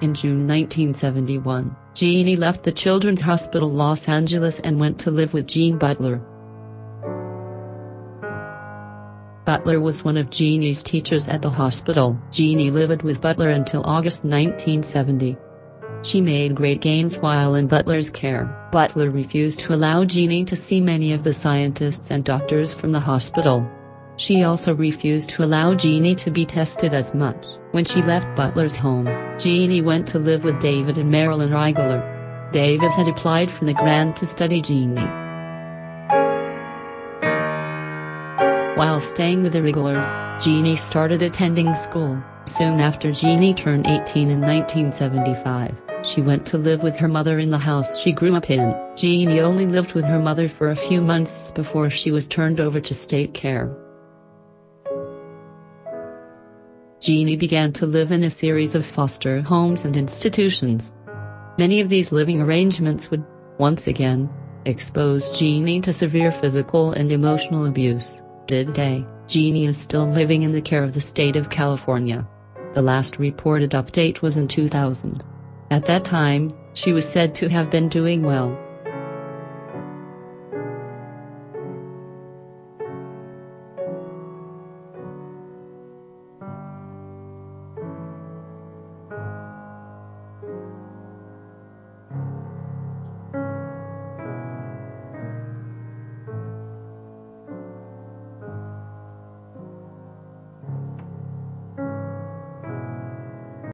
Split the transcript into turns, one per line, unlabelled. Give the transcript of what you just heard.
In June 1971, Genie left the Children's Hospital Los Angeles and went to live with Jean Butler. Butler was one of Genie's teachers at the hospital. Genie lived with Butler until August 1970. She made great gains while in Butler's care. Butler refused to allow Genie to see many of the scientists and doctors from the hospital. She also refused to allow Genie to be tested as much. When she left Butler's home, Genie went to live with David and Marilyn Rigler. David had applied for the grant to study Genie. While staying with the Riglers, Genie started attending school. Soon after Genie turned 18 in 1975, she went to live with her mother in the house she grew up in. Genie only lived with her mother for a few months before she was turned over to state care. Genie began to live in a series of foster homes and institutions. Many of these living arrangements would, once again, expose Genie to severe physical and emotional abuse. Today, Genie is still living in the care of the state of California. The last reported update was in 2000. At that time, she was said to have been doing well.